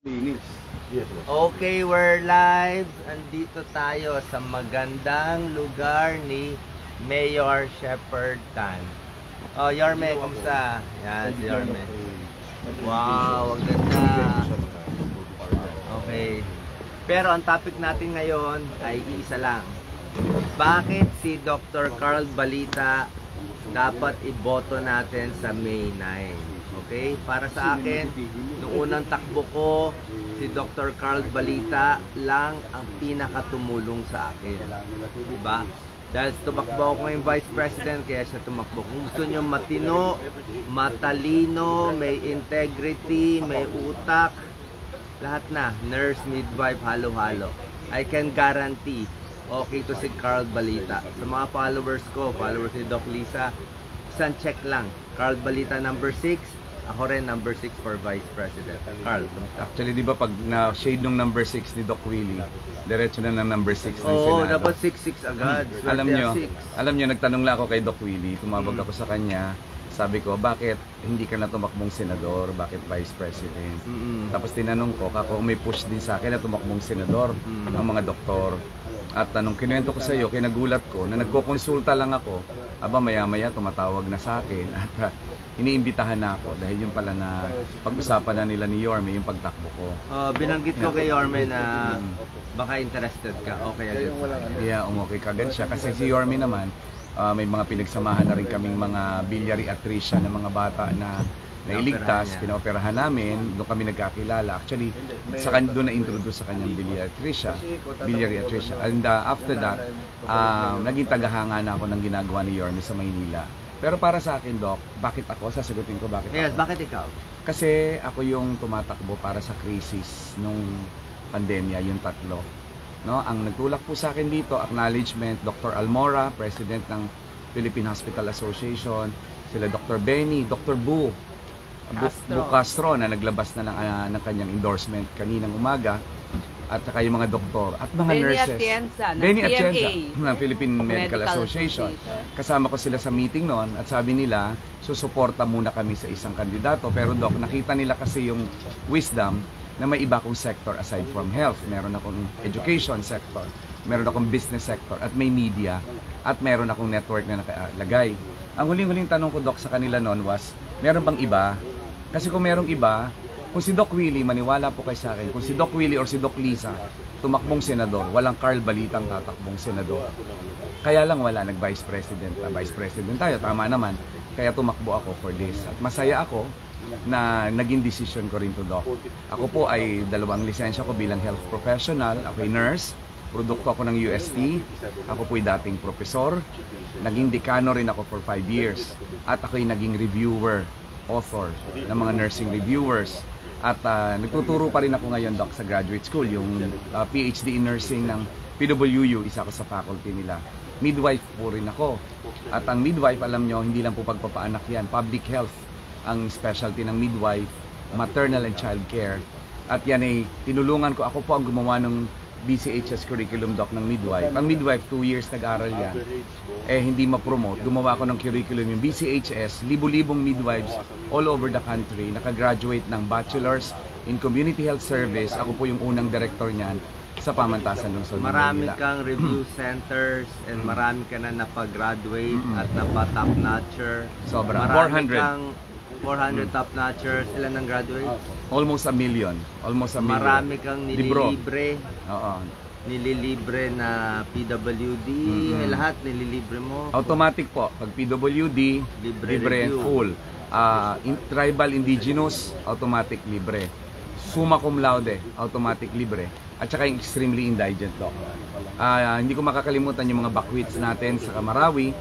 Linis. Yes, boss. Okay, we're live. Andito tayo sa magandang lugar ni Mayor Shepherd Tan. Oh, Yorme, kumusta? Yan, si Yorme. Wow, ang ganda. Okay. Pero ang topic natin ngayon ay isa lang. Bakit si Dr. Carl Balita dapat iboto natin sa May 9? Okay? Para sa akin, nung unang takbo ko, si Dr. Carl Balita lang ang pinakatumulong sa akin. Diba? Dahil tumakbo ako ngayong Vice President, kaya siya tumakbo. Kung gusto nyo matino, matalino, may integrity, may utak, lahat na, nurse, midwife, halo-halo. I can guarantee, okay to si Carl Balita. Sa mga followers ko, followers ni Doc Lisa, isang check lang. Carl Balita number 6, ako rin number 6 for Vice President. Carl, kumusta? Actually, di ba pag na-shade nung number 6 ni Doc Willie, diretso na ng number 6 ng Oo, Senado. dapat 6-6 agad. Hmm. Alam Swerte nyo, ang six. alam nyo, nagtanong lang ako kay Doc Willie, tumawag Mm. ako sa kanya, sabi ko, bakit hindi ka na tumakbong senador? Bakit vice president? Mm-mm. Tapos tinanong ko, kako may push din sa akin na tumakbong senador Mm. ng mga doktor. At anong kinuwento ko sa iyo, kinagulat ko, na nagkokonsulta lang ako, aba maya-maya tumatawag na sa akin at iniimbitahan na ako dahil yung pala na pag-usapan na nila ni Yorme yung pagtakbo ko. Uh, binanggit ko kay Yorme na baka interested ka. Okay agad. Kaya umokay kagad siya kasi si Yorme naman, ah, may mga pinagsamahan na rin kaming mga bilyari atrisya ng mga bata na nailigtas, pinaoperahan namin, doon kami nagkakilala. Actually, sa kan doon na-introduce sa kanyang bilyari atrisya, bilyari atrisya. And ah, after that, um, naging tagahanga na ako ng ginagawa ni Yorme sa Maynila. Pero para sa akin, Doc, bakit ako? Sasagutin ko bakit Yes, ako. bakit ikaw? Kasi ako yung tumatakbo para sa crisis nung pandemya, yung tatlo. No, ang nagtulak po sa akin dito, acknowledgement, Dr. Almora, President ng Philippine Hospital Association, sila Dr. Benny, Dr. Bu, Bu, Castro. Bu Castro na naglabas na ng, ah, ng kanyang endorsement kaninang umaga, at saka yung mga doktor at mga Benny nurses. Atienza ng Benny. Atienza ng Philippine Medical, Medical Association. Association. Kasama ko sila sa meeting noon at sabi nila, susuporta muna kami sa isang kandidato. Pero Doc, nakita nila kasi yung wisdom na may iba akong sector aside from health. Meron akong education sector, meron akong business sector, at may media, at meron akong network na nakalagay. Ang huling-huling tanong ko, Doc, sa kanila noon was, meron bang iba? Kasi kung merong iba, kung si Doc Willie, maniwala po kayo sa akin, kung si Doc Willie or si Doc Lisa, tumakbong senador, walang Carl Balitang tatakbong senador. Kaya lang wala, nag-vice president. na vice president tayo, tama naman. Kaya tumakbo ako for this. At masaya ako na naging decision ko rin to Doc. Ako po ay dalawang lisensya ko bilang health professional. Ako ay nurse. Produkto ako ng UST. Ako po ay dating profesor. Naging dekano rin ako for 5 years. At ako ay naging reviewer, author ng mga nursing reviewers. At ah, nagtuturo pa rin ako ngayon, Doc, sa graduate school. Yung ah, PhD in nursing ng PWU, isa ko sa faculty nila. Midwife po rin ako. At ang midwife, alam nyo, hindi lang po pagpapaanak yan. Public health ang specialty ng midwife, maternal and child care. At yan ay tinulungan ko. Ako po ang gumawa ng BCHS curriculum doc ng midwife. Ang midwife, 2 years nag-aral yan. Eh, hindi ma-promote. Gumawa ko ng curriculum yung BCHS. Libo-libong midwives all over the country. Nakagraduate ng bachelor's in community health service. Ako po yung unang director niyan sa pamantasan ng Solid Marami Manila. kang review centers and marami ka na napag-graduate at napa-top notcher. Sobra. Marami 400. kang 400 top notchers. Ilan ang graduate? Almost a million. Almost a million. Marami kang nililibre. Oo. Nililibre na PWD. Mm-mm. May lahat nililibre mo. Automatic po. Pag PWD, Libre libre and full. Ah, in- tribal indigenous, automatic libre. Summa cum laude, automatic libre. At saka yung extremely indigent doc. Ah, hindi ko makakalimutan yung mga backwits natin sa Marawi.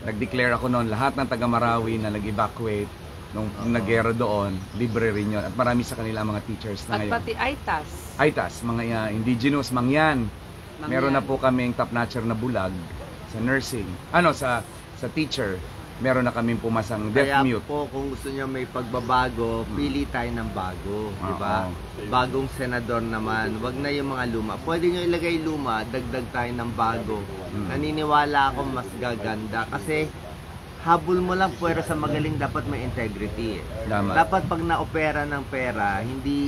Nag-declare ako noon lahat ng taga Marawi na nag-evacuate nung nung naggera doon, libre rin yun. At marami sa kanila mga teachers na At ngayon. pati ITAS. Aitas, mga uh, indigenous, mangyan. Mangyan. Meron na po kaming top notcher na bulag sa nursing. Ano, sa sa teacher. Meron na kaming pumasang deaf Kaya mute. po, kung gusto niyo may pagbabago, pili tayo ng bago. Di ba? Bagong senador naman. Wag na yung mga luma. Pwede niyo ilagay luma, dagdag tayo ng bago. Mm. Naniniwala ako mas gaganda. Kasi habol mo lang pero sa magaling dapat may integrity. eh. Tama. Dapat pag na-opera ng pera, hindi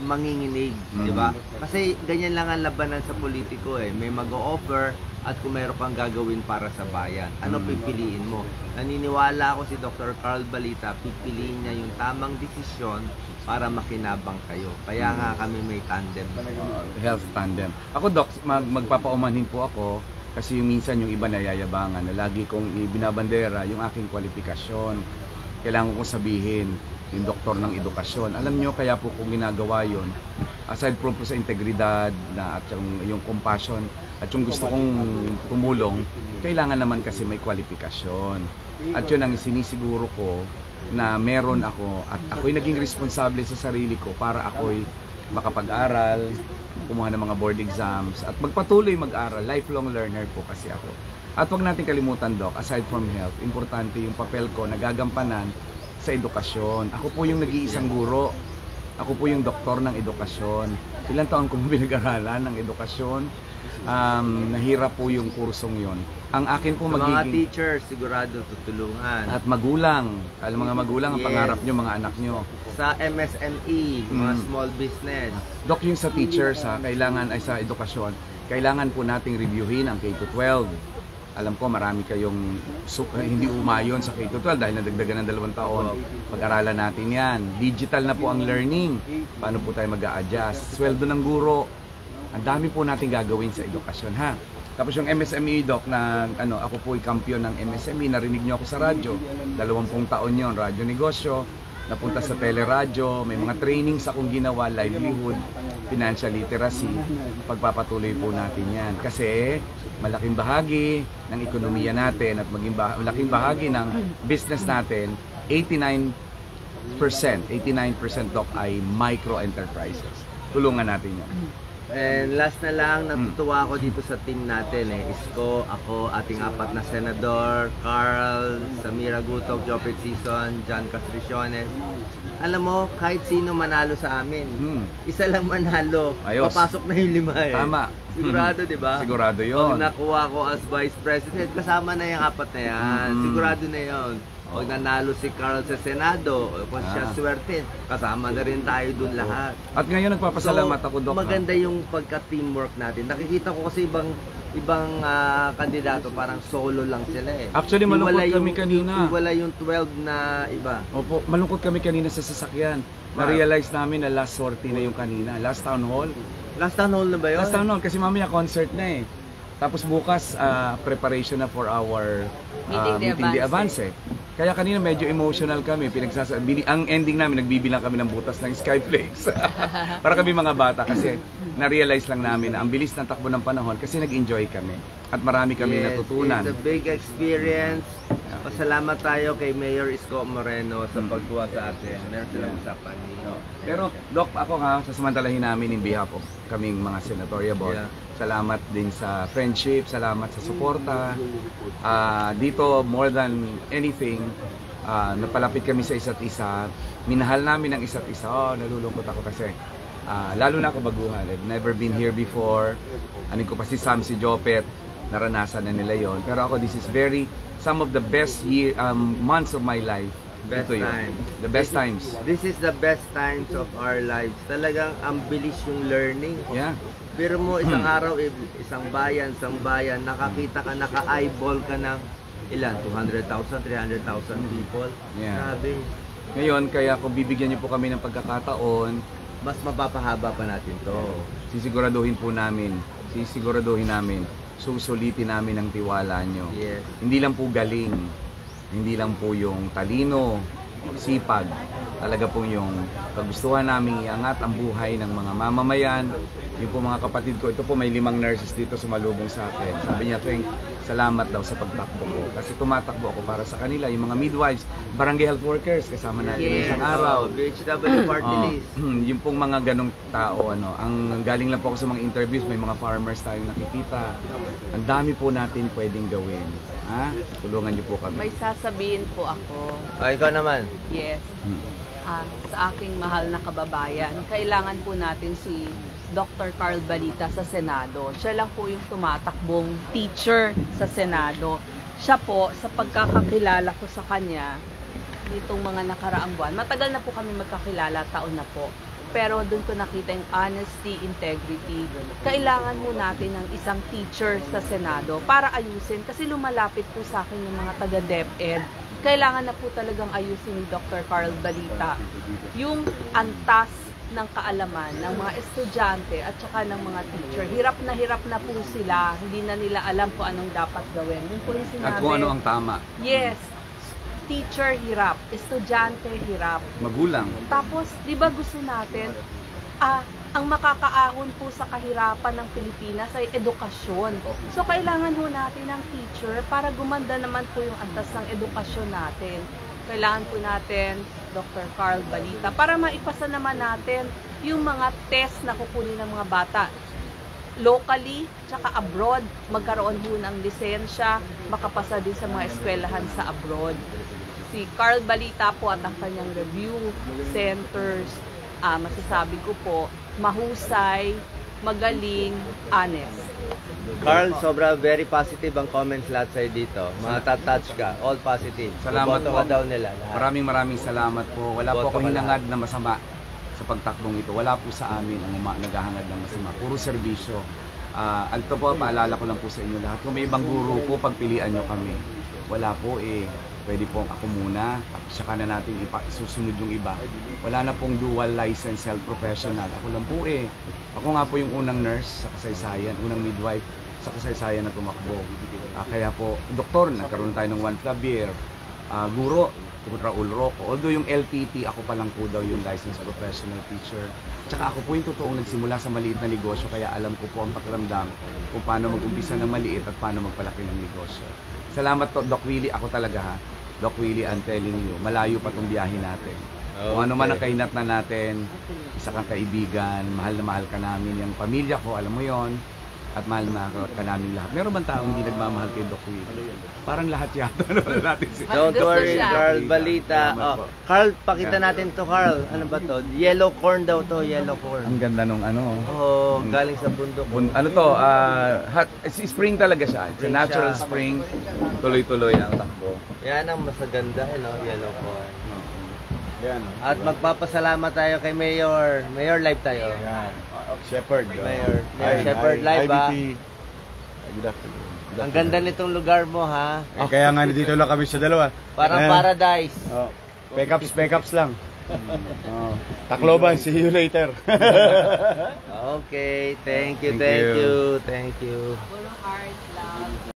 manginginig, di ba? Kasi ganyan lang ang labanan sa politiko eh. May mag-o-offer at kung meron kang gagawin para sa bayan, ano Mm. pipiliin mo? Naniniwala ako si Dr. Carl Balita, pipiliin niya yung tamang desisyon para makinabang kayo. Kaya nga kami may tandem. health tandem. Ako, Doc, mag magpapaumanhin po ako kasi minsan yung iba nayayabangan na lagi kong ibinabandera yung aking kwalifikasyon. Kailangan kong sabihin yung doktor ng edukasyon. Alam nyo, kaya po kung ginagawa yon aside from po sa integridad na at yung, yung compassion at yung gusto kong tumulong, kailangan naman kasi may kwalifikasyon. At yun ang sinisiguro ko na meron ako at ako'y naging responsable sa sarili ko para ako'y makapag-aral, kumuha ng mga board exams at magpatuloy mag-aral. Lifelong learner po kasi ako. At huwag natin kalimutan, Doc, aside from health, importante yung papel ko na gagampanan sa edukasyon. Ako po yung nag-iisang guro. Ako po yung doktor ng edukasyon. Ilang taon kong pinag-aralan ng edukasyon. Um, nahirap po yung kursong yon. Ang akin po Sa mga magiging... teachers, sigurado tutulungan. At magulang. Alam mga magulang, ang Yes. pangarap nyo, mga anak nyo. sa MSME, mga Mm. small business. Doc, yung sa teachers ha, kailangan ay sa edukasyon, kailangan po nating reviewin ang K-12. Alam ko marami kayong hindi umayon sa K-12 dahil nadagdagan ng dalawang taon. Pag-aralan natin yan. Digital na po ang learning. Paano po tayo mag adjust Sweldo ng guro. Ang dami po natin gagawin sa edukasyon ha. Tapos yung MSME doc na ano, ako po ay kampiyon ng MSME, narinig niyo ako sa radyo. Dalawampung taon yon radyo negosyo, napunta sa teleradyo, may mga trainings akong ginawa, livelihood, financial literacy. Pagpapatuloy po natin yan. Kasi malaking bahagi ng ekonomiya natin at maging bah- malaking bahagi ng business natin, 89% 89% doc ay micro enterprises. Tulungan natin yan. And last na lang, natutuwa ako dito sa team natin eh. Isko, ako, ating apat na senador, Carl, Samira Gutok, Jopet Season, John Castriciones. Alam mo, kahit sino manalo sa amin, Hmm. isa lang manalo, Ayos. papasok na yung lima eh. Tama. Sigurado, di ba? Sigurado Pag yon. nakuha ko as Vice President, kasama na yung apat na yan. Mm. Sigurado na yon. Pag nanalo si Carl sa Senado, kung siya Ah. swerte, kasama na rin tayo dun lahat. At ngayon nagpapasalamat So, ako, Doc. ha? Maganda yung pagka-teamwork natin. Nakikita ko kasi ibang ibang ah, kandidato parang solo lang sila eh. Actually, malungkot Iwala kami kanina. Wala yung 12 na iba. Opo, malungkot kami kanina sa sasakyan. Na-realize namin na last sortie na yung kanina. Last town hall. Last town hall na ba yun? Last town hall kasi mamaya concert na eh. Tapos bukas ah, preparation na for our ah, Meeting de de Avance. Kaya kanina medyo emotional kami. Pinagsasa bini- ang ending namin nagbibilang kami ng butas ng Skyflakes. Para kami mga bata kasi na-realize lang namin na ang bilis ng takbo ng panahon kasi nag-enjoy kami. At marami kami Yes, natutunan. It's a big experience. Pasalamat tayo kay Mayor Isko Moreno sa pagkuha sa atin. Meron silang usapan. Pero Doc, ako ha, sasamantalahin namin in behalf of kaming mga senatorial board. Yeah. Salamat din sa friendship, salamat sa suporta. Ah, dito more than anything, ah, napalapit kami sa isa't isa. Minahal namin ang isa't isa. Oh, nalulungkot ako kasi ah, lalo na ako baguhan. I've never been here before. Ano ko pa si Sam, si Jopet, naranasan na nila yon. Pero ako, this is very, some of the best year, um, months of my life. Best Ito yun. times. The best times. This is the best times of our lives. Talagang ang bilis yung learning. Yeah. Pero mo isang Hmm. araw, eh, isang bayan, isang bayan, nakakita ka, naka-eyeball ka ng ilan? 200,000, 300,000 people. Yeah. Grabe. Ngayon, kaya kung bibigyan niyo po kami ng pagkakataon, Mas mapapahaba pa natin to. sisiguraduhin po namin, sisiguraduhin namin, susulitin namin ang tiwala niyo. Yes. Hindi lang po galing, hindi lang po yung talino, sipag, talaga po yung kagustuhan namin iangat ang buhay ng mga mamamayan. Yung po mga kapatid ko, ito po may limang nurses dito sumalubong sa akin. Sabi niya, Tweng, salamat daw sa pagtakbo ko. Kasi tumatakbo ako para sa kanila, yung mga midwives, barangay health workers, kasama natin Yes. isang araw. Oh, BHW party Oh, list. yung pong mga ganong tao, ano, ang galing lang po ako sa mga interviews, may mga farmers tayong nakikita. Ang dami po natin pwedeng gawin. Ha? Tulungan niyo po kami. May sasabihin po ako, Oh, ikaw naman. yes, Hmm. ah, sa aking mahal na kababayan, kailangan po natin si Dr. Carl Balita sa Senado. Siya lang po yung tumatakbong teacher sa Senado. siya po, sa pagkakakilala ko sa kanya, nitong mga nakaraang buwan, matagal na po kami magkakilala, taon na po. Pero doon ko nakita yung honesty, integrity. Kailangan mo natin ng isang teacher sa Senado para ayusin. Kasi lumalapit po sa akin yung mga taga DepEd. Kailangan na po talagang ayusin ni Dr. Carl Balita yung antas ng kaalaman ng mga estudyante at saka ng mga teacher. Hirap na hirap na po sila. Hindi na nila alam kung anong dapat gawin. Yun po yung sinabi. At kung ano ang tama. Yes. Teacher hirap, estudyante hirap. Magulang. Tapos, 'di ba gusto natin ah ang makakaahon po sa kahirapan ng Pilipinas ay edukasyon. So kailangan ho natin ng teacher para gumanda naman po yung antas ng edukasyon natin. Kailangan po natin Dr. Carl Balita para maipasa naman natin yung mga test na kukunin ng mga bata locally, tsaka abroad, magkaroon ho ng lisensya, makapasa din sa mga eskwelahan sa abroad. Si Carl Balita po at ang kanyang review centers, ah, masasabi ko po, mahusay, magaling, honest. Carl, sobra very positive ang comments lahat sa'yo dito. Matatouch ka. All positive. Salamat po. ka daw nila. Lahat. Maraming maraming salamat po. Wala po Boto akong ka hinangad na masama sa pagtakbong ito. Wala po sa amin ang uma- naghahangad ng masama. Puro serbisyo. Ah, ito po, paalala ko lang po sa inyo lahat. Kung may ibang guro po, pagpilian nyo kami. Wala po eh. Pwede pong ako muna, tapos saka na natin ipa, susunod yung iba. Wala na pong dual license health professional. Ako lang po eh. Ako nga po yung unang nurse sa kasaysayan, unang midwife sa kasaysayan na tumakbo. Ah, kaya po, doktor, nagkaroon tayo ng one Flavier. Ah, guro. Raul Rocco. Although yung LPT, ako pa lang po daw yung licensed professional teacher. Tsaka ako po yung totoong nagsimula sa maliit na negosyo, kaya alam ko po ang pakiramdam kung paano mag-umpisa ng maliit at paano magpalaki ng negosyo. Salamat to, Doc Willie. Ako talaga ha. Doc Willie, I'm telling you, malayo pa tong biyahe natin. Kung ano man ang Okay. kahinat na natin, isa kang kaibigan, mahal na mahal ka namin, yung pamilya ko, alam mo yon at mahal na ka namin lahat. Meron bang taong hindi nagmamahal kay Doc Willie? Parang lahat yata naman natin si Don't worry. Carl Balita. Oh. Carl, pakita natin to, Carl. Ano ba to? Yellow corn daw to, yellow corn. Ang ganda nung ano. Oh, galing sa bundok. Bun- ano to, ah, hot, spring talaga siya. It's a natural spring. Tuloy-tuloy ang takbo. Yan ang masaganda, no? Yellow corn. Yan. At magpapasalamat tayo kay Mayor. Mayor live tayo. Yan. Shepherd. Mayor. Mayor Hi, Shepherd live, ah. IBP. Good afternoon. Good Ang ganda nitong lugar mo, ha? Eh, kaya nga dito lang kami sa dalawa. Parang Ayan. paradise. Oh, backups, backups lang. Oh. Tacloban, see you later. Okay, thank you, Thank thank you. you, thank you. Puro heart, love.